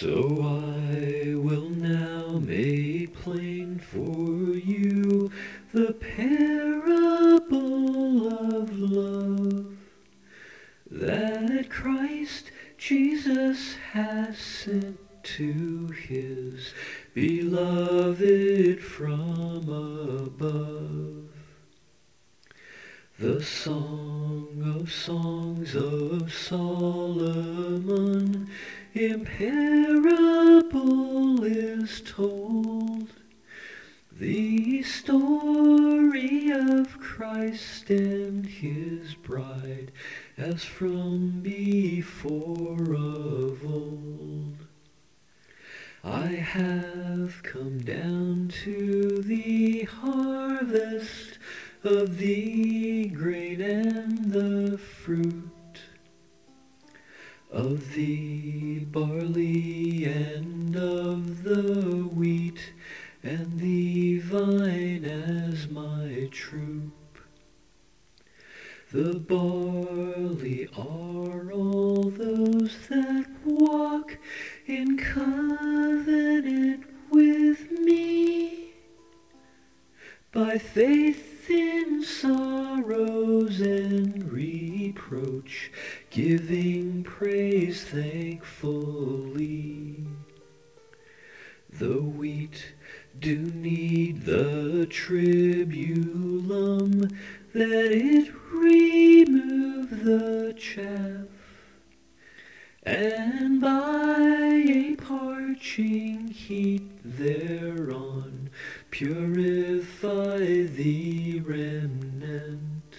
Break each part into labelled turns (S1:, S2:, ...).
S1: So I will now make plain for you the parable of love that Christ Jesus has sent to his beloved from The Song of Songs of Solomon in parable is told. The story of Christ and his bride as from before of old. I have come down to the harvest of the grain and the fruit, of the barley and of the wheat, and the vine as my troop. The barley are all those that walk in covenant with me by faith in sorrows and reproach, giving praise thankfully. The wheat do need the tribulum the remnant.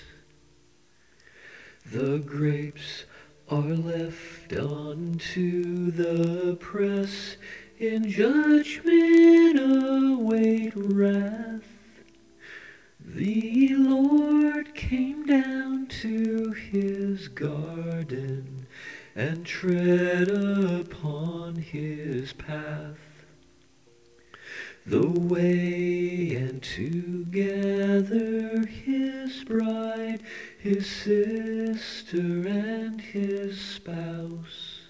S1: The grapes are left unto the press, in judgment await wrath. The Lord came down to his garden and tread upon his path. The way and to gather his bride, his sister and his spouse.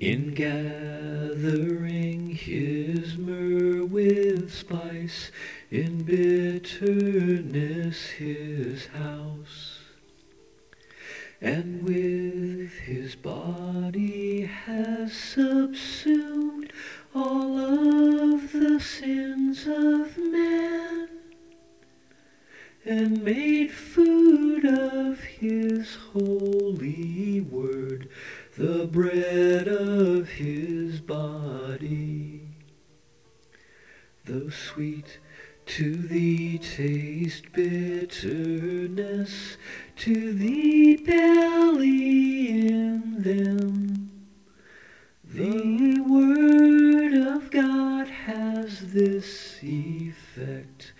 S1: In gathering his myrrh with spice, in bitterness his house. And with his body has subsumed all of the sins of man, and made food of his holy word the bread of his body. Though sweet to the taste bitterness, to the belly in them, the word of God has this effect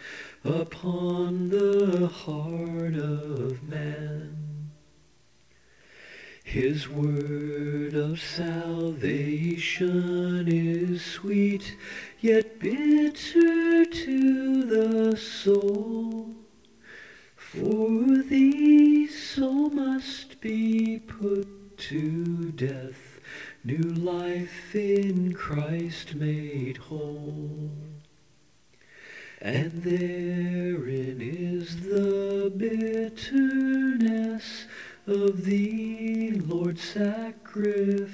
S1: upon the heart of man. His word of salvation is sweet, yet bitter to the soul. For the soul must be put to death, new life in Christ made whole. And therein is the bitterness of the Lord's sacrifice.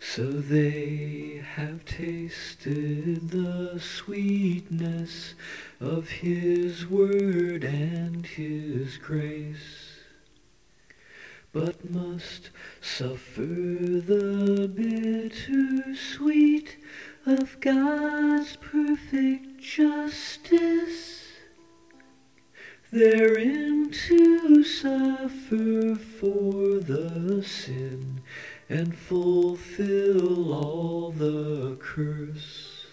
S1: So they have tasted the sweetness of his word and his grace, but must suffer the bitter sweet of God's perfect justice therein to suffer for the sin and fulfill all the curse.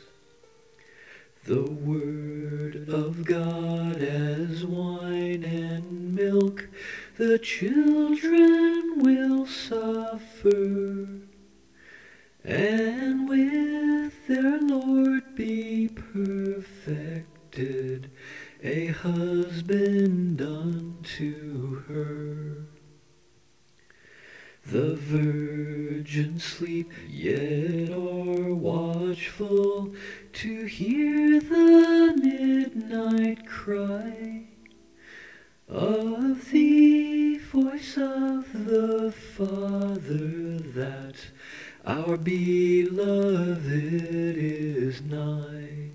S1: The word of God as wine and milk, the children will suffer, and with their Lord be perfected a husband unto her. The virgin sleep, is nigh.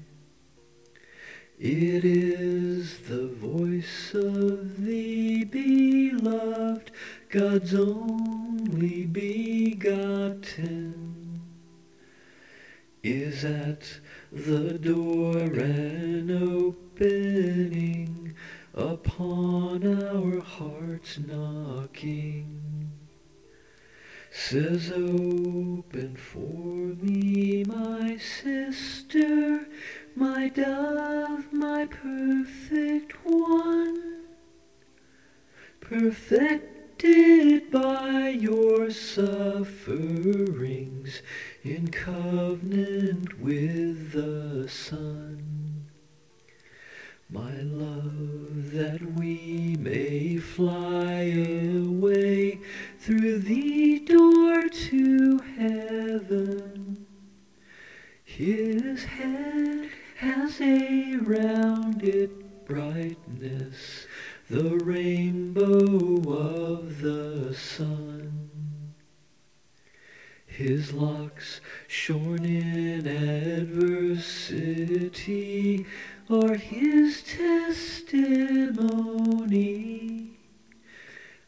S1: It is the voice of the beloved, God's only begotten, is at the door and opening upon our hearts knocking. Says, open for me, my sister, my dove, my perfect one, perfected by your sufferings in covenant with the Son. My love, that we may fly away through the door to heaven. His head has a rounded brightness, the rainbow of the sun. His locks shorn in adversity are his testimony.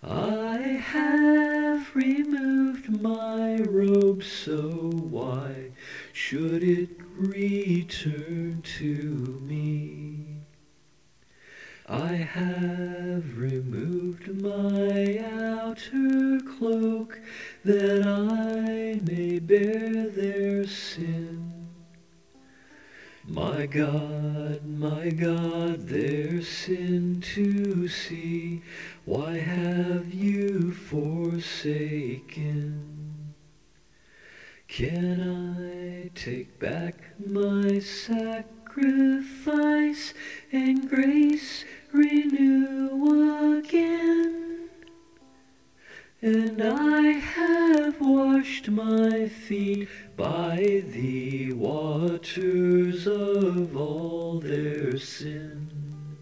S1: I have removed my robe, so why should it return to me? I have removed my outer cloak that I may bear their sin. My God, my God, their sin to see, why have you forsaken? Can I take back my sacrifice and grace renew again? And I have washed my feet by the waters of all their sin.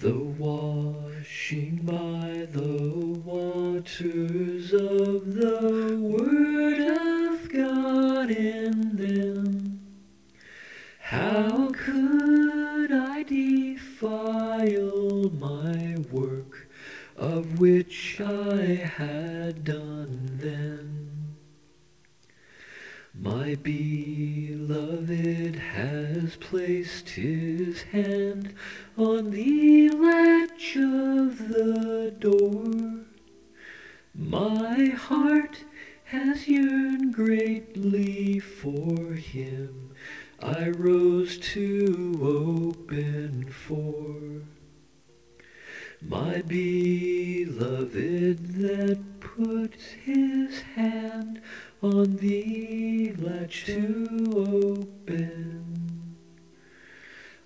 S1: The washing by the waters of the Word of God in them. How could I defile my work of which I had done then? My beloved has placed his hand on the latch of the door. My heart has yearned greatly for him. I rose to open for my beloved that puts his hand on the latch to open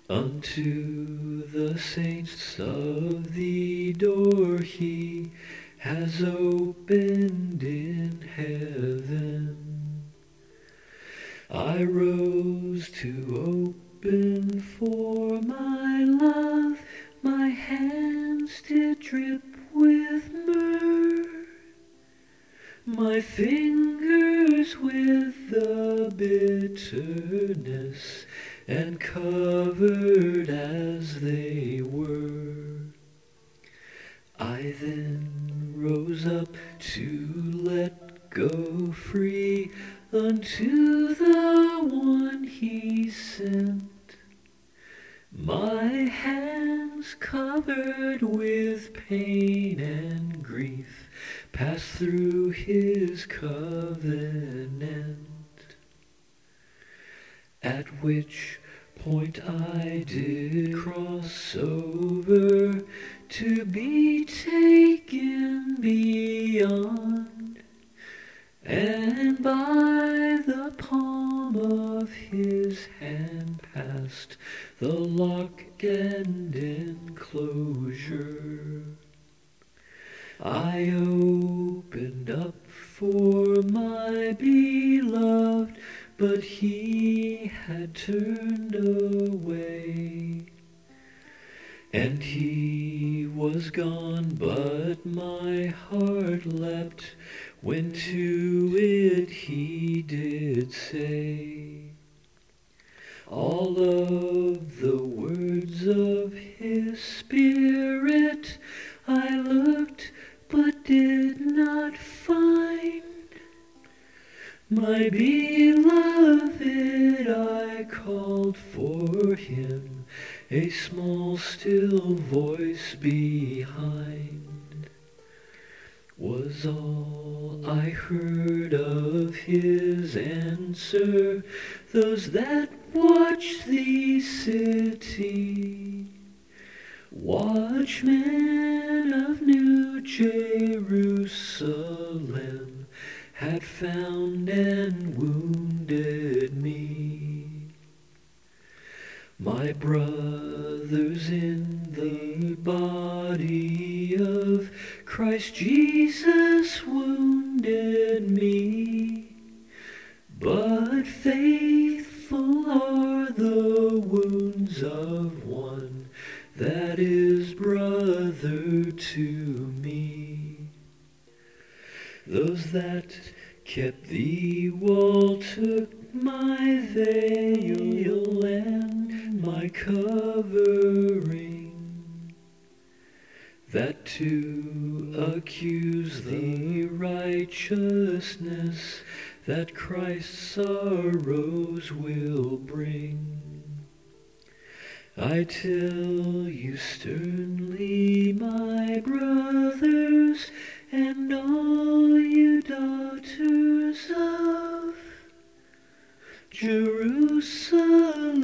S1: unto the saints of the door he has opened in heaven. I rose to open for my love, my hands did drip with myrrh, my fingers with the bitterness, and covered as they were. I then rose up to let go free unto the one he sent. My hands covered with pain and grief pass through his covenant. At which point I did cross over to be taken beyond, and by when to it he did say all of the words of his spirit. I looked, but did not find my beloved. I called for him a small still voice behind was all I heard of his answer. Those that watch the city, watchmen of New Jerusalem, had found and wounded me. My brothers in the body of Christ Jesus wounded me, but faithful are the wounds of one that is brother to me. Those that kept the wall took my veil and my covering, that to accuse the righteousness that Christ's sorrows will bring. I tell you sternly, my brothers, and all you daughters of Jerusalem,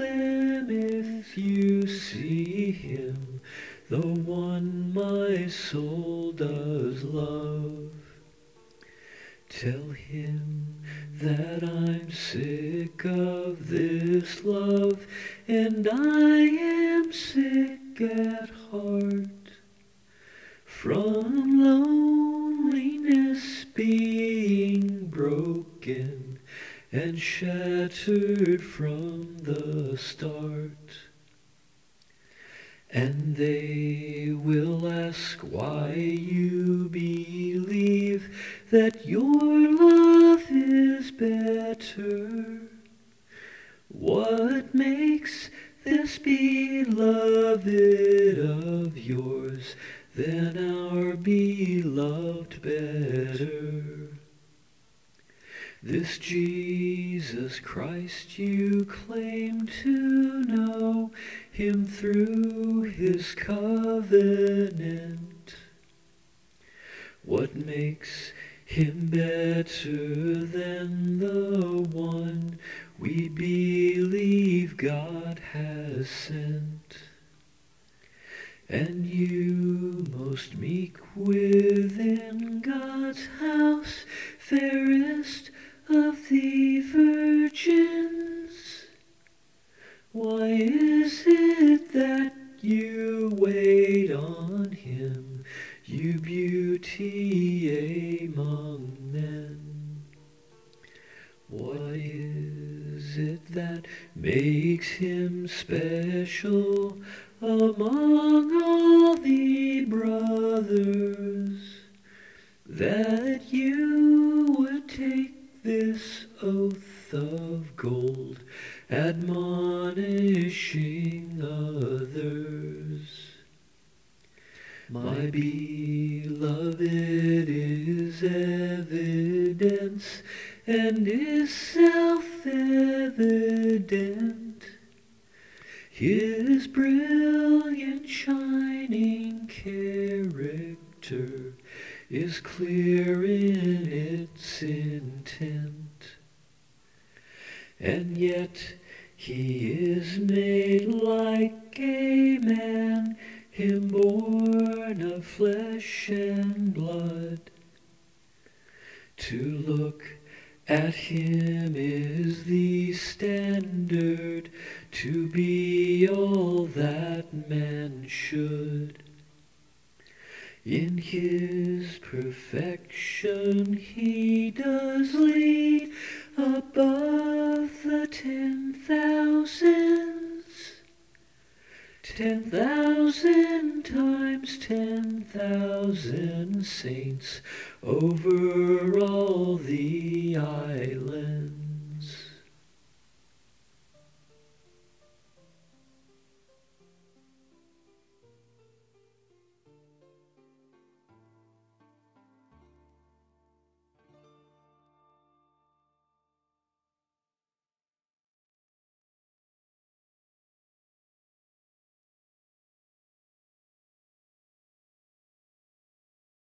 S1: if you see him, the one my soul does love, tell him that I'm sick of this love, and I am sick at heart from loneliness being broken and shattered from the start. And they will ask why you believe that your love is better. What makes this beloved of yours than our beloved better? This Jesus Christ you claim to know, him through his covenant. What makes him better than the one we believe God has sent? And you, most meek within God's house, fairest of the virgins. Why is it that you wait on him, you beauty among men? What is it that makes him special among all the brothers that you would take this oath of gold, admonishing others. My beloved is evidence and is self-evident. His brilliant shining character is clear in its intent. And yet he is made like a man, him born of flesh and blood. To look at him is the standard to be all that man should. In his perfection he does lead above the ten thousands. Ten thousand times ten thousand saints over all the islands.